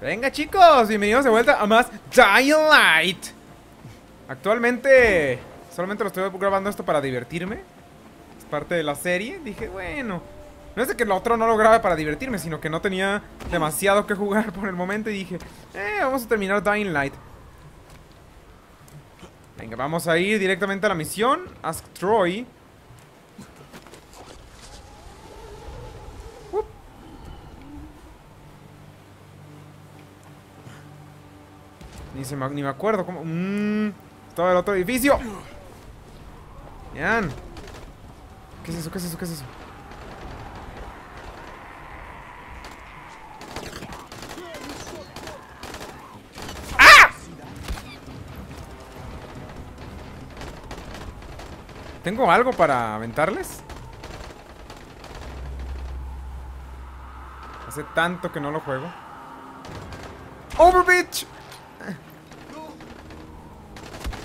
Venga chicos, bienvenidos de vuelta a más Dying Light. Actualmente solamente lo estoy grabando esto para divertirme. Es parte de la serie, dije bueno No es de que el otro no lo grabe para divertirme, sino que no tenía demasiado que jugar por el momento Y dije, eh, vamos a terminar Dying Light. Venga, vamos a ir directamente a la misión. Ask Troy Ni, se me, ni me acuerdo cómo... Mmm, todo el otro edificio. Bien. ¿Qué es eso? ¿Qué es eso? ¿Qué es eso? ¡Ah! ¿Tengo algo para aventarles? Hace tanto que no lo juego. ¡Overbitch!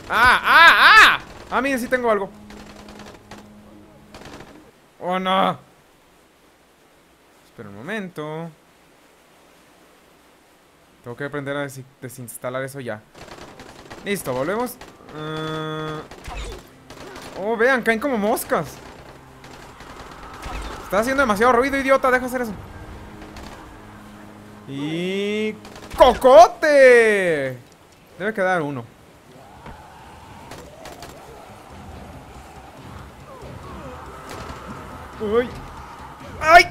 ¡Ah! ¡Ah! ¡Ah! Ah, miren, sí tengo algo. ¡Oh, no! Espera un momento. Tengo que aprender a desinstalar eso ya. Listo, volvemos. Uh... Oh, vean, caen como moscas. Está haciendo demasiado ruido, idiota. Deja hacer eso. Y... ¡Cocote! Debe quedar uno. ¡Ay! ¡Ay!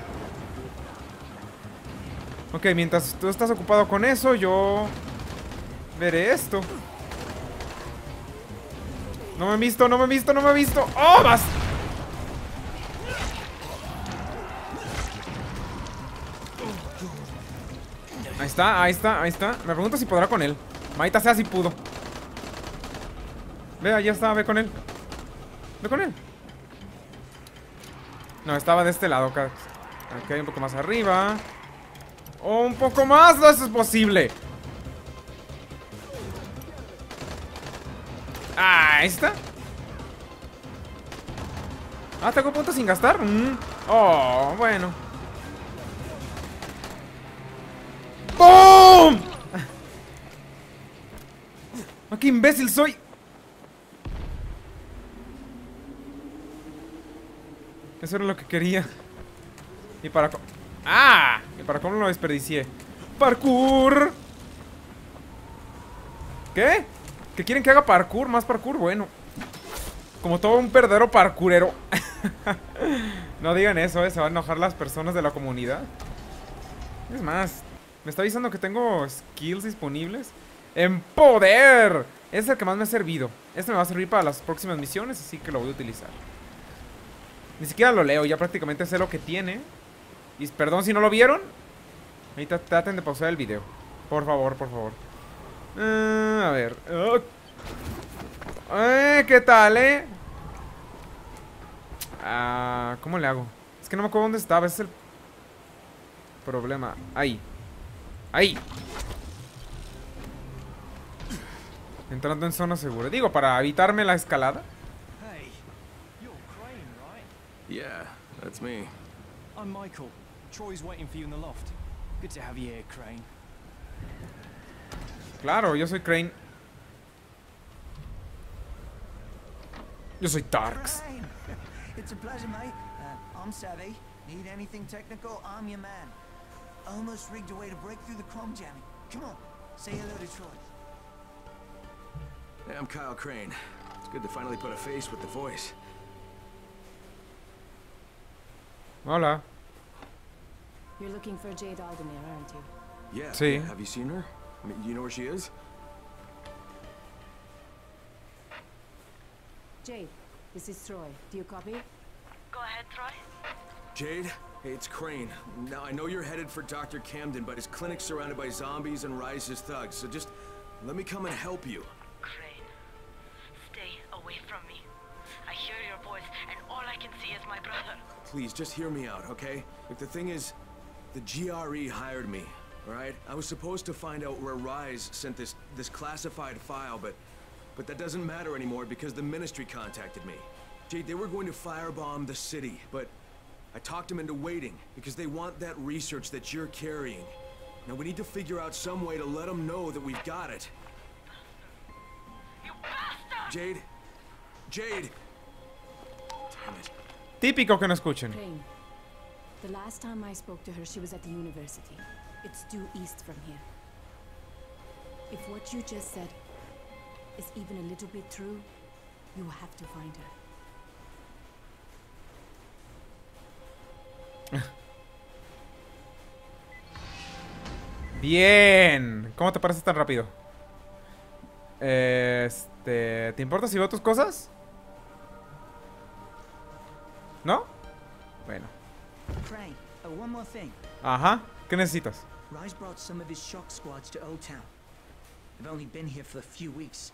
Ok, mientras tú estás ocupado con eso, yo... Veré esto. No me he visto, no me he visto, no me he visto. ¡Oh, vas! Ahí está, ahí está, ahí está. Me pregunto si podrá con él. Maita sea si pudo. Ve, ahí está, ve con él. Ve con él. No, estaba de este lado, acá. Ok, un poco más arriba. Oh, un poco más. No, eso es posible. Ah, ¿ahí está? Ah, tengo puntos sin gastar. Mm. Oh, bueno. ¡Boom! ¡Ah, qué imbécil soy! Eso era lo que quería. Y para... ¡Ah! Y para cómo lo desperdicié. ¡Parkour! ¿Qué? ¿Que quieren que haga parkour? Más parkour, bueno. Como todo un perdero parkourero. no digan eso, ¿eh? Se van a enojar las personas de la comunidad. Es más, me está avisando que tengo skills disponibles. ¡En poder! Es el que más me ha servido. Este me va a servir para las próximas misiones, así que lo voy a utilizar. Ni siquiera lo leo, ya prácticamente sé lo que tiene. Y perdón si no lo vieron. Ahí traten de pausar el video. Por favor, por favor. Ah, a ver. Eh, ¿Qué tal, eh? Ah, ¿Cómo le hago? Es que no me acuerdo dónde estaba. Es el problema. Ahí. Ahí. Entrando en zona segura. Digo, para evitarme la escalada. Yeah, that's me. I'm Michael. Troy's waiting for you in the loft. Good to have you here, Crane. Claro, yo soy Crane. Yo soy Tarks. It's a pleasure, mate. Uh, I'm Savvy. Need anything technical, I'm your man. Almost rigged a way to break through the chrome jamming. Come on, say hello to Troy. Hey, I'm Kyle Crane. It's good to finally put a face with the voice. Hola. You're looking for Jade Aldemir, aren't you? Yeah. Sí. Have you seen her? I mean, do you know where she is? Jade, this is Troy. Do you copy? Go ahead, Troy. Jade, hey, it's Crane. Now, I know you're headed for Dr. Camden, but his clinic's surrounded by zombies and Rise's thugs, so just let me come and help you. Please, just hear me out, okay? Look, the thing is, the GRE hired me, alright? I was supposed to find out where Rise sent this, this classified file, but, but that doesn't matter anymore because the Ministry contacted me. Jade, they were going to firebomb the city, but I talked them into waiting because they want that research that you're carrying. Now we need to figure out some way to let them know that we've got it. You bastard! Jade? Jade! Damn it. Típico que no escuchen. The last time I spoke to her, she was at the university. It's due east from here. If what you just said is even a little bit true, you have to find her. Bien. ¿Cómo te parece tan rápido? Este... ¿Te importa si veo tus cosas? ¿No? Bueno. Crane, uh, one more thing. Ajá. ¿Qué necesitas? Rise brought some of his shock squads to Old Town. They've only been here for a few weeks,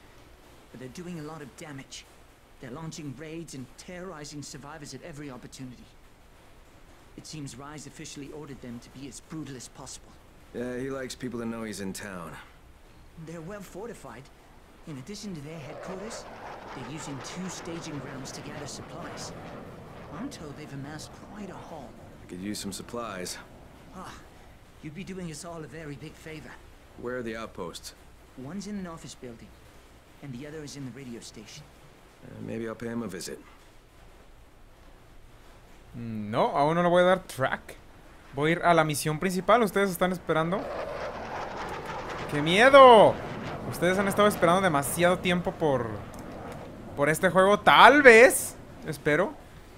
but they're doing a lot of damage. They're launching raids and terrorizing survivors at every opportunity. It seems Rise officially ordered them to be as brutal as possible. Yeah, he likes people to know he's in town. They're well fortified. In addition to their headquarters, they're using two staging grounds to gather supplies. I'm told they've amassed quite a haul. Could use some supplies. Ah, you'd be doing us all a very big favor. Where are the outposts? One's in an office building, and the other is in the radio station. Uh, maybe I'll pay him a visit. No, aún no le voy a dar track. Voy a ir a la misión principal. Ustedes están esperando. ¡Qué miedo! Ustedes han estado esperando demasiado tiempo por... Por este juego. Tal vez. Espero.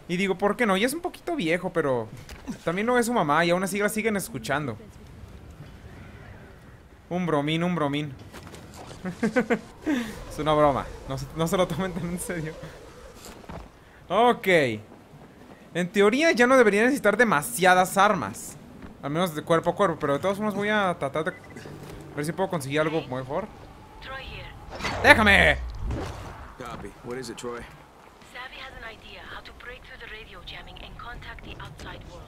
Y digo, ¿por qué no? Y es un poquito viejo, pero... También no es su mamá y aún así la siguen escuchando. Un bromín, un bromín. es una broma. No, se- no se lo tomen tan en serio. Ok. En teoría ya no debería necesitar demasiadas armas. Al menos de cuerpo a cuerpo. Pero de todos modos voy a tratar de ver si puedo conseguir algo mejor. Troy here. ¡Déjame! Copy. What is it, Troy? The outside world.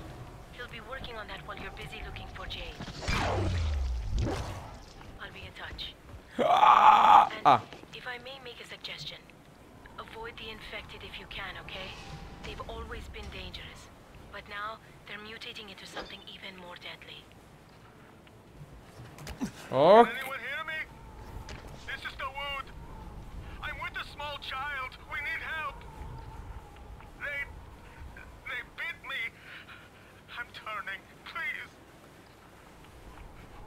He'll be working on that while you're busy looking for Jade. I'll be in touch. Ah, And ah. if I may make a suggestion, avoid the infected if you can, okay? They've always been dangerous, but now they're mutating into something even more deadly. Ok. Anyone hear me? This is Dawood. I'm with a small child. We need help. I'm turning. Please.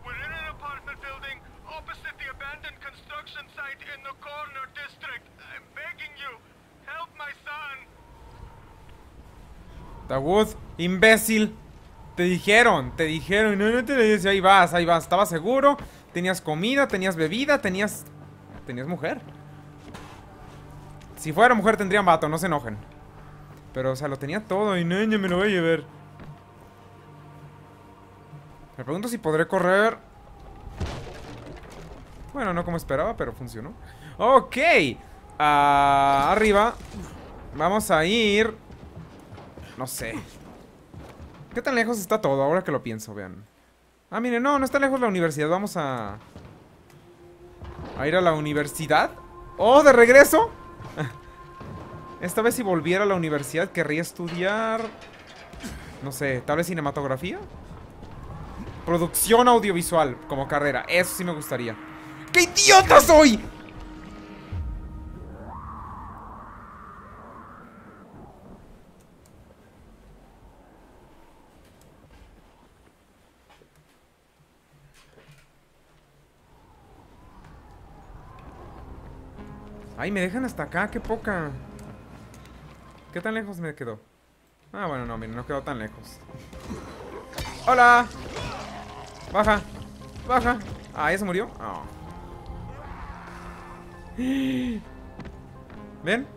We're in an apartment building opposite the abandoned construction site in the corner district. I'm begging you. Help my son. Dawood, imbécil. Te dijeron, te dijeron. No, no te lo dije. Ahí vas, ahí vas. Estaba seguro. Tenías comida, tenías bebida, tenías. Tenías mujer. Si fuera mujer tendrían vato, no se enojen. Pero, o sea, lo tenía todo y no, me lo voy a llevar. Me pregunto si podré correr. Bueno, no como esperaba, pero funcionó. Ok. Ah, arriba. Vamos a ir. No sé. ¿Qué tan lejos está todo? Ahora que lo pienso, vean. Ah, miren, no, no está lejos la universidad. Vamos a... A ir a la universidad. ¡Oh, de regreso! Esta vez si volviera a la universidad querría estudiar... No sé, tal vez cinematografía. Producción audiovisual como carrera. Eso sí me gustaría. ¡Qué idiota soy! Ay, me dejan hasta acá, qué poca. ¿Qué tan lejos me quedó? Ah, bueno, no, miren, no quedó tan lejos. ¡Hola! Baja, baja. Ah, ¿ya se murió? Oh. Ven.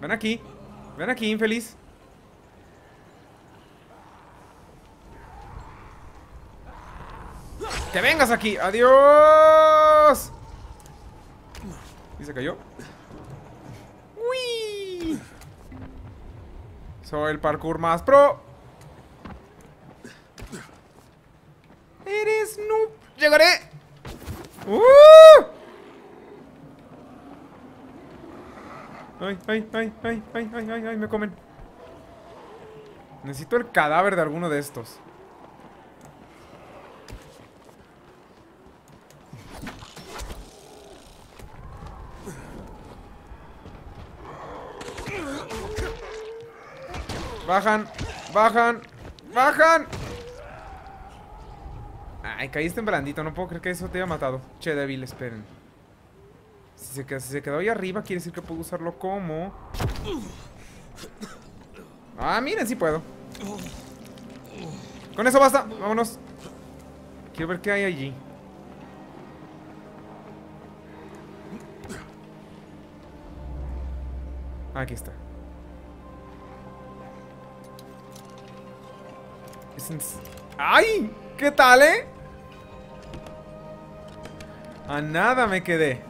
Ven aquí. Ven aquí, infeliz. ¡Que vengas aquí! ¡Adiós! ¿Y se cayó? ¡Uy! Soy el parkour más pro. Snoop. Llegaré. ¡Uh! Ay, ay, ay, ay, ay, ay, ay, ay, me comen. Necesito el cadáver de alguno de estos. Bajan, bajan, bajan. Ay, caíste en blandito. No puedo creer que eso te haya matado. Che, débil, esperen. Si se, qued- si se quedó ahí arriba, quiere decir que puedo usarlo como... Ah, miren, sí puedo. Con eso basta. Vámonos. Quiero ver qué hay allí. Aquí está. ¡Ay! ¿Qué tal, eh? A nada me quedé.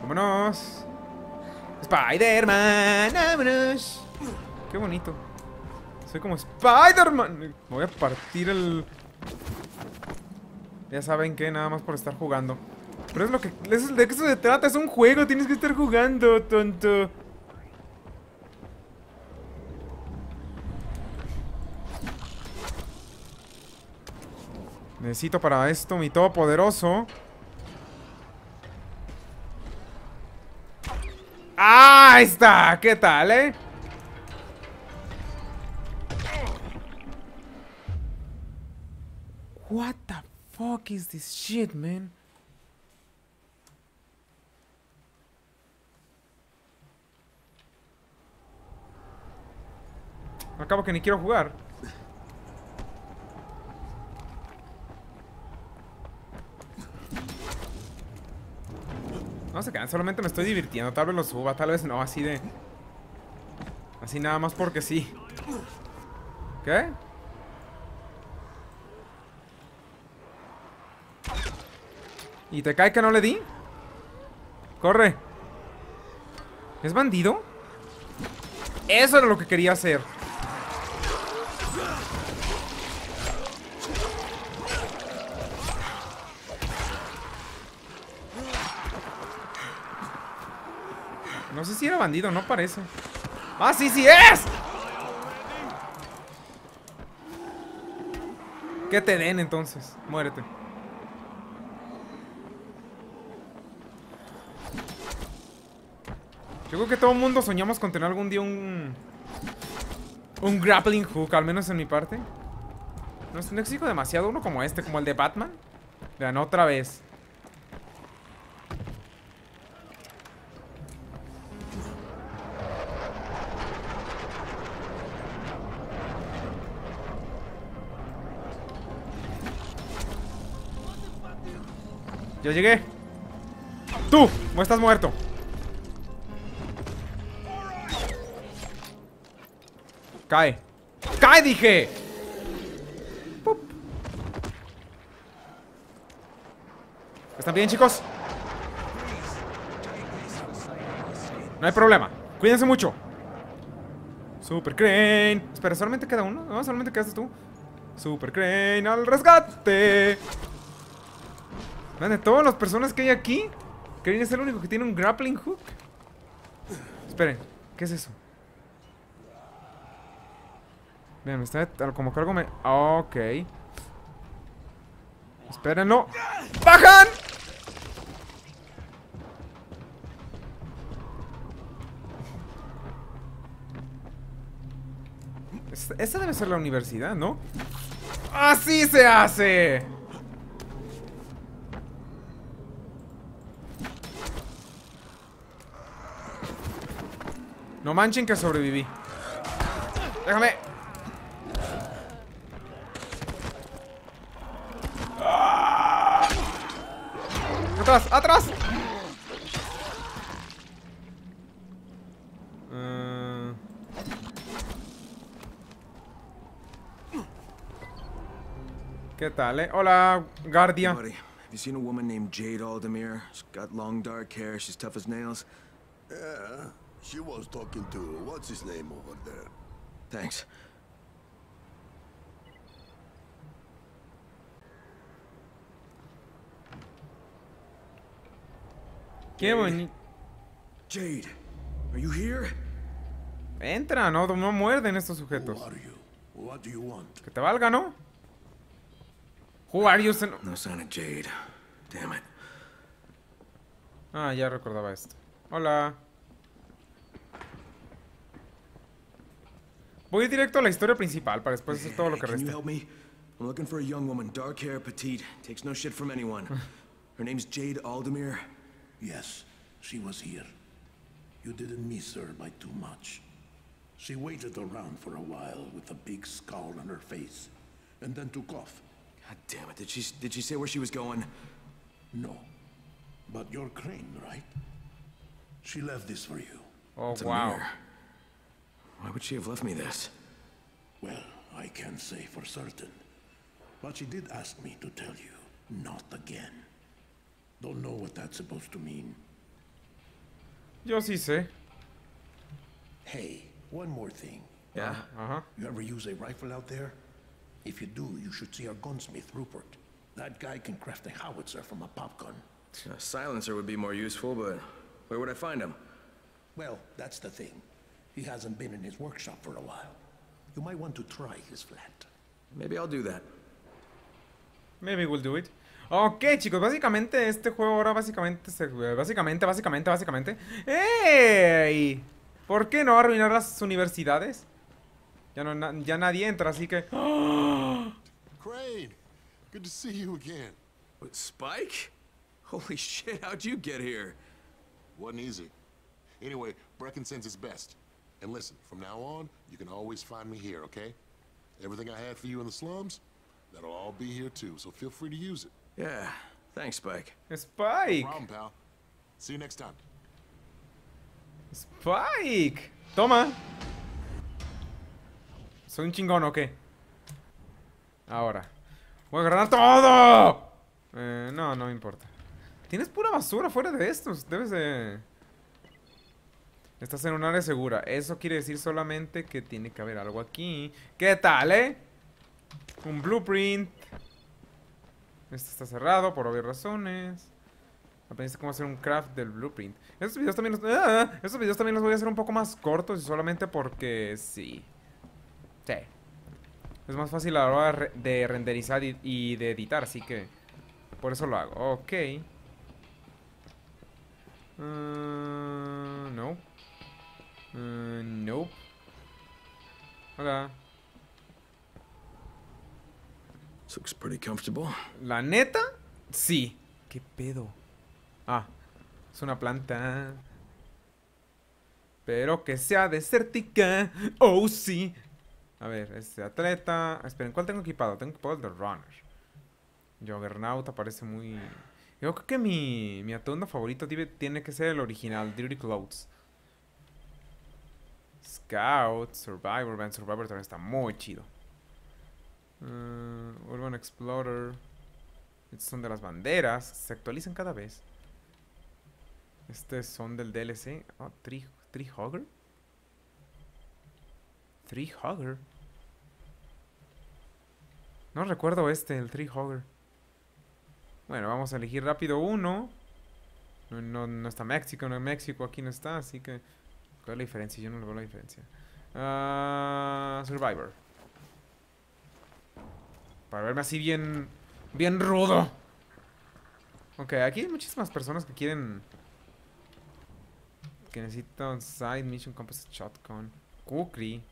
Vámonos. Spider-Man, vámonos. Qué bonito. Soy como Spider-Man. Me voy a partir el... Ya saben que nada más por estar jugando. Pero es lo que... de qué se trata. Es un juego. Tienes que estar jugando, tonto. Necesito para esto mi todopoderoso. ¡Ah! Está. ¿Qué tal, eh? What the fuck is this shit, man? Acabo que ni quiero jugar. No se quedan, solamente me estoy divirtiendo. Tal vez lo suba, tal vez no, así de. Así nada más porque sí. ¿Qué? ¿Y te cae que no le di? Corre. ¿Es bandido? Eso era lo que quería hacer. No sé si era bandido, no parece. ¡Ah, sí, sí es! Que te den entonces. Muérete. Yo creo que todo el mundo soñamos con tener algún día un... Un grappling hook, al menos en mi parte. No, no exijo demasiado uno como este, como el de Batman. Vean, otra vez. Llegué. Tú, no estás muerto. Cae. ¡Cae, dije! ¿Están bien, chicos? No hay problema. Cuídense mucho. Super Crane. Espera, ¿solamente queda uno? No, solamente quedaste tú. Super Crane al rescate. De todas las personas que hay aquí, Crane es el único que tiene un grappling hook. Esperen, ¿qué es eso? Bien, me está como que algo me... Ok. Espérenlo. ¡Bajan! Es- Esa debe ser la universidad, ¿no? ¡Así se hace! No manchen que sobreviví. Déjame. ¡Atrás! ¡Atrás! Eh, ¿Qué tal, eh? Hola, guardia. Buddy, have you seen a woman named Jade Aldemir? She's got long dark hair, she's tough as nails. Yeah, she was talking to what's his name over there. Thanks. Qué bonito. Jade, are you here? Entra, no, no muerden estos sujetos. Who are you? What do you want? Que te valga, ¿no? Who are you, No sign of Jade. Damn it. Ah, ya recordaba esto. Hola. Voy directo a la historia principal para después hacer todo lo que Can you resta. help me? I'm looking for a young woman, dark hair, petite, takes no shit from anyone. Her name's Jade Aldemir. Yes, she was here. You didn't miss her by too much. She waited around for a while with a big scowl on her face, and then took off. God damn it! Did she did she say where she was going? No. But you're Crane, right? She left this for you. Oh, It's a wow. Mirror. Why would she have left me this? Well, I can't say for certain. But she did ask me to tell you, not again. Don't know what that's supposed to mean. Yo sí sé. Hey, one more thing. Yeah. Ajá. You ever use a rifle out there? If you do, you should see our gunsmith, Rupert. That guy can craft a howitzer from a popgun. A silencer would be more useful, but where would I find him? Well, that's the thing. He hasn't been in his workshop for a while. You might want to try his flat. Maybe I'll do that. Maybe we'll do it. Ok, chicos, básicamente este juego ahora básicamente se básicamente, básicamente, básicamente. ¡Ey! ¿Por qué no arruinar las universidades? Ya no na- ya nadie entra, así que ¡ah! Crane, good to see you again. What, Spike? Holy shit! How'd you get here? Wasn't easy. Anyway, Brecken sends his best. And listen, from now on, you can always find me here, okay? Everything I had for you in the slums, that'll all be here too, so feel free to use it. Yeah. Thanks, Spike. Spike. Problem, pal. See you next time. Spike. Toma. Soy un chingón, ¿o qué? Ahora. Voy a agarrar todo. Eh, no, no me importa. Tienes pura basura fuera de estos. Debes de... Estás en un área segura. Eso quiere decir solamente que tiene que haber algo aquí. ¿Qué tal, eh? Un blueprint. Este está cerrado por obvias razones. Aprendiste cómo hacer un craft del blueprint. Estos videos también los, ¡Ah! estos videos también los voy a hacer un poco más cortos y solamente porque sí. Sí. Es más fácil a la hora de re- de renderizar y, de editar, así que por eso lo hago. Ok. Uh, no. Uh, no. Hola. This looks pretty comfortable. ¿La neta? Sí. ¿Qué pedo? Ah, es una planta. Pero que sea desértica. Oh, sí. A ver, este atleta. Esperen, ¿cuál tengo equipado? Tengo equipado el de Runner. Juggernaut aparece muy. Yo creo que mi, mi atuendo favorito tiene, tiene que ser el original, Dirty Clothes. Scout, Survivor, Man Survivor también está muy chido. Uh, Urban Explorer. Estos son de las banderas. Se actualizan cada vez. Estos son del DLC. Oh, Tree, Tree Hugger. Tree Hugger. No recuerdo este, el Tree Hugger. Bueno, vamos a elegir rápido uno. No, no, no está México, no México, aquí no está, así que... ¿Cuál es la diferencia? Yo no le veo la diferencia. Ah, Survivor. Para verme así bien... Bien rudo. Ok, aquí hay muchísimas personas que quieren... Que necesitan Side Mission Composite Shotgun. Kukri.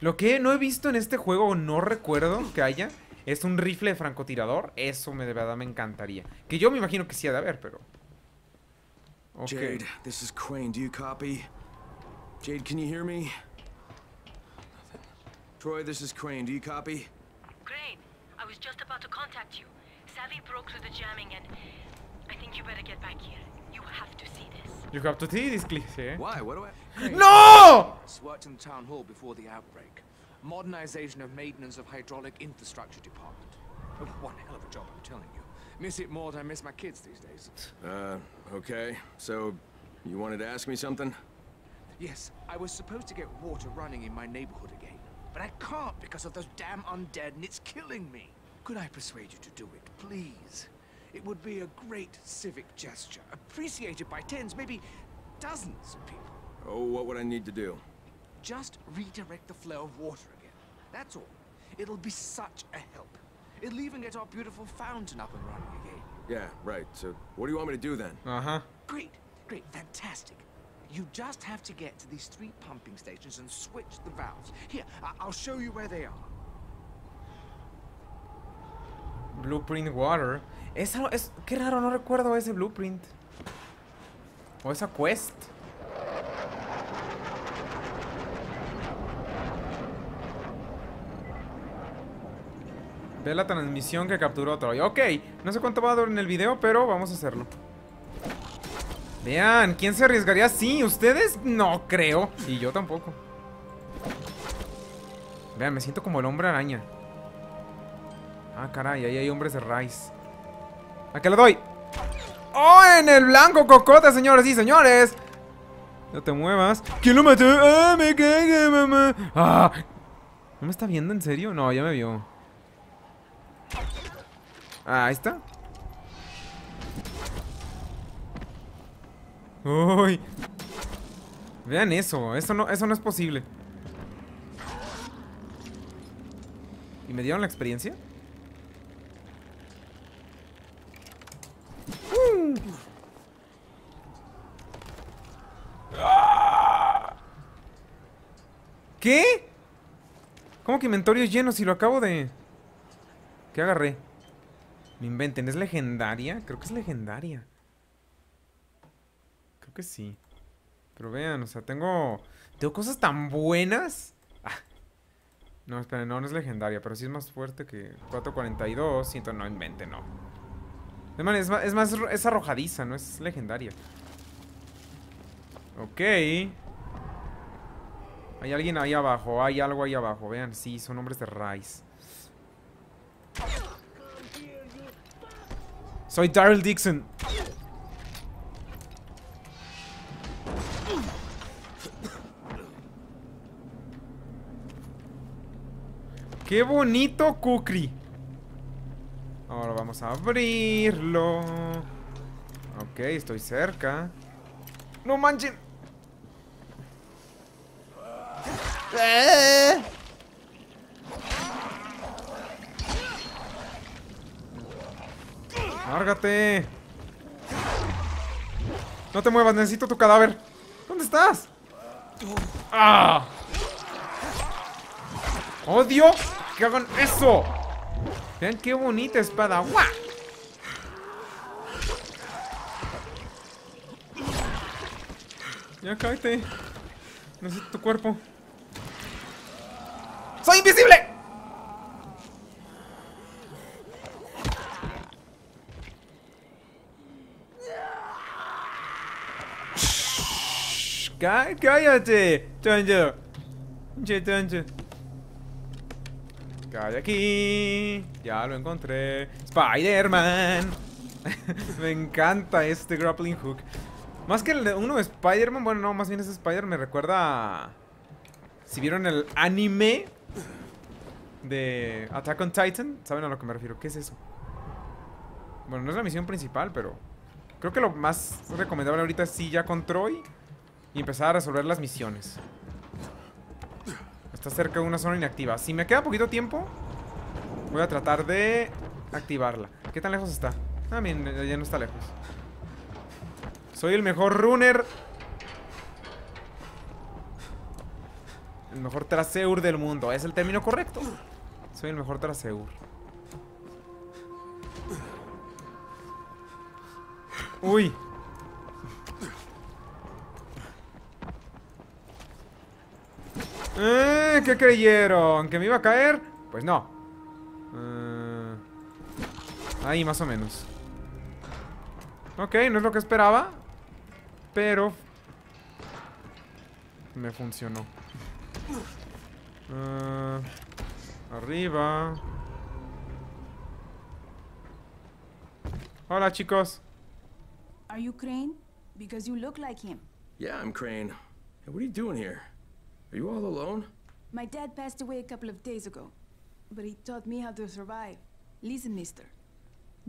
Lo que no he visto en este juego, o no recuerdo que haya, es un rifle de francotirador. Eso me de verdad me encantaría. Que yo me imagino que sí ha de haber, pero... Ok. Jade, this is Crane. Do you copy? Jade, can you hear me? Troy, this is Crane. Do you copy? Crane, I was just about to contact you. Savvy broke through the jamming and I think you better get back here. You have to see this. You have to see this clip, ¿sí? Eh? Why? What do I? ¡No! Worked in the town hall before the outbreak. Modernization of maintenance of hydraulic infrastructure department. One hell of a job, I'm telling you. Miss it more than I miss my kids these days. Uh, okay. So, you wanted to ask me something? Yes, I was supposed to get water running in my neighborhood again, but I can't because of those damn undead, and it's killing me. Could I persuade you to do it, please? It would be a great civic gesture, appreciated by tens, maybe dozens of people. Oh, what would I need to do? Just redirect the flow of water again. That's all. It'll be such a help. It'll even get our beautiful fountain up and running again. Yeah, right. So, what do you want me to do then? Uh-huh. Great, great, fantastic. You just have to get to these three pumping stations and switch the valves. Here, I- I'll show you where they are. Blueprint Water. Esa, es, qué raro, no recuerdo ese blueprint. O esa quest. Ve la transmisión que capturó Troy. Ok, no sé cuánto va a durar en el video, pero vamos a hacerlo. Vean, ¿quién se arriesgaría así? ¿Ustedes? No creo. Y yo tampoco. Vean, me siento como el hombre araña. Ah, caray, ahí hay hombres de Rice. ¿A qué le doy? ¡Oh, en el blanco, cocote, señores y señores! No te muevas. ¿Quién lo mató? ¡Ah, me caga, mamá! ¡Ah! ¿No me está viendo en serio? No, ya me vio. Ah, ahí está. Uy. Vean eso, eso no, eso no es posible. ¿Y me dieron la experiencia? ¿Qué? ¿Cómo que inventario lleno si lo acabo de... ¿Qué agarré? Me inventen, ¿es legendaria? Creo que es legendaria. Creo que sí. Pero vean, o sea, tengo... Tengo cosas tan buenas. Ah. No, esperen, no, no es legendaria, pero sí es más fuerte que 442. Siento, no inventen, no. Es más, es más, es, arrojadiza, no es legendaria. Ok. Hay alguien ahí abajo, hay algo ahí abajo. Vean, sí, son hombres de Rice. Soy Daryl Dixon. ¡Qué bonito Kukri! Ahora vamos a abrirlo. Ok, estoy cerca. ¡No manchen! ¡Eh! ¡Lárgate! No te muevas, necesito tu cadáver. ¿Dónde estás? ¡Ah! ¡Odio que hagan eso! Vean qué bonita espada. ¡Guau! Ya cállate. Necesito tu cuerpo. Cá- ¡Cállate! ¡Tonto! Che, tonto. Cae aquí. Ya lo encontré. Spider-Man. me encanta este grappling hook. Más que el de uno de Spider-Man, bueno, no, más bien ese Spider me recuerda. Si vieron el anime de Attack on Titan, saben a lo que me refiero. ¿Qué es eso? Bueno, no es la misión principal, pero creo que lo más recomendable ahorita es sí ya con Troy y empezar a resolver las misiones. Está cerca de una zona inactiva. Si me queda poquito tiempo, voy a tratar de activarla. ¿Qué tan lejos está? Ah, bien, ya no está lejos. Soy el mejor runner. El mejor traseur del mundo. ¿Es el término correcto? Soy el mejor traseur. Uy. Eh, ¿Qué creyeron? ¿Que me iba a caer? Pues no. Eh, ahí, más o menos. Ok, no es lo que esperaba. Pero... Me funcionó. Eh, arriba. Hola, chicos. Are you Crane? Because you look like him. Yeah, I'm Crane. Hey, what are you doing here? Are you all alone? My dad passed away a couple of days ago, but he taught me how to survive. Listen, mister.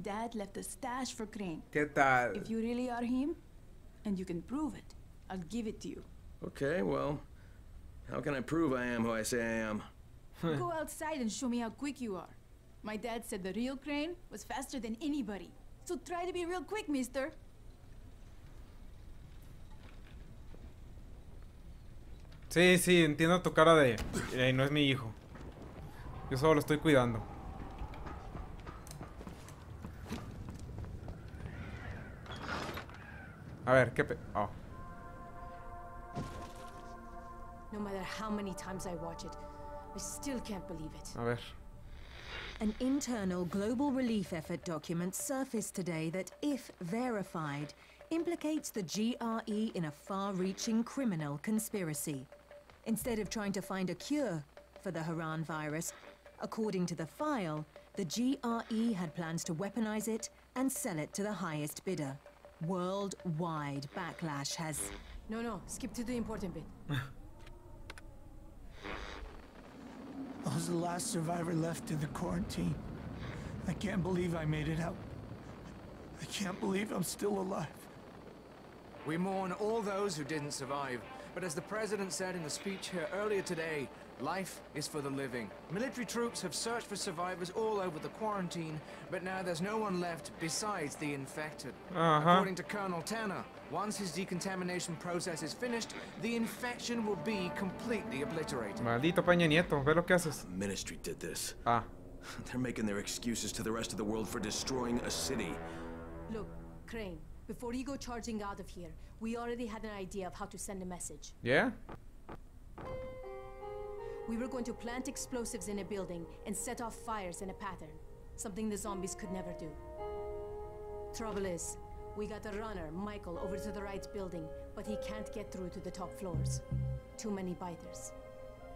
Dad left a stash for Crane. ¿Qué tal? If you really are him, and you can prove it, I'll give it to you. Okay, well, how can I prove I am who I say I am? Go outside and show me how quick you are. My dad said the real Crane was faster than anybody. So try to be real quick, mister. Sí, sí, entiendo tu cara de... "Ey, no es mi hijo. Yo solo lo estoy cuidando. A ver, ¿qué pe... Oh. No matter how many times I watch it, I still can't believe it. A ver. An internal global relief effort document surfaced today that, if verified, implicates the GRE in a far reaching criminal conspiracy. Instead of trying to find a cure for the Haran virus, according to the file, the GRE had plans to weaponize it and sell it to the highest bidder. Worldwide backlash has. No, no, skip to the important bit. I was the last survivor left in the quarantine. I can't believe I made it out. I can't believe I'm still alive. We mourn all those who didn't survive. But as the president said in a speech here earlier today, life is for the living. Military troops have searched for survivors all over the quarantine, but now there's no one left besides the infected. Uh-huh. According to Colonel Tanner, once his decontamination process is finished, the infection will be completely obliterated. Maldito Peña Nieto, ve lo que haces. Ministry did this. Ah. They're making their excuses to the rest of the world for destroying a city. Look, Crane, before you go charging out of here, we already had an idea of how to send a message. ¿Yeah? We were going to plant explosives in a building and set off fires in a pattern. Something the zombies could never do. Trouble is, we got a runner, Michael, over to the right building, but he can't get through to the top floors. Too many biters.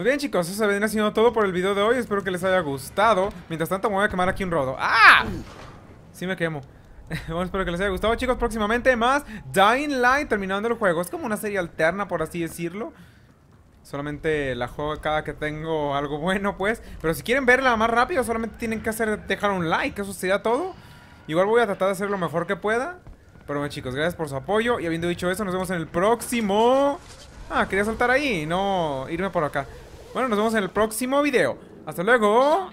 Muy bien chicos, eso viene siendo todo por el video de hoy. Espero que les haya gustado. Mientras tanto me voy a quemar aquí un rodo. ¡Ah! Sí me quemo. Bueno, espero que les haya gustado chicos. Próximamente más Dying Light terminando el juego. Es como una serie alterna por así decirlo. Solamente la juego cada que tengo algo bueno pues. Pero si quieren verla más rápido Solamente tienen que hacer dejar un like Eso sería todo. Igual voy a tratar de hacer lo mejor que pueda. Pero bueno chicos, gracias por su apoyo. Y habiendo dicho eso, nos vemos en el próximo. Ah, quería saltar ahí, no irme por acá. Bueno, nos vemos en el próximo video. Hasta luego.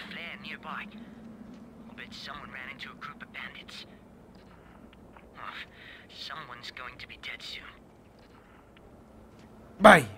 Bye.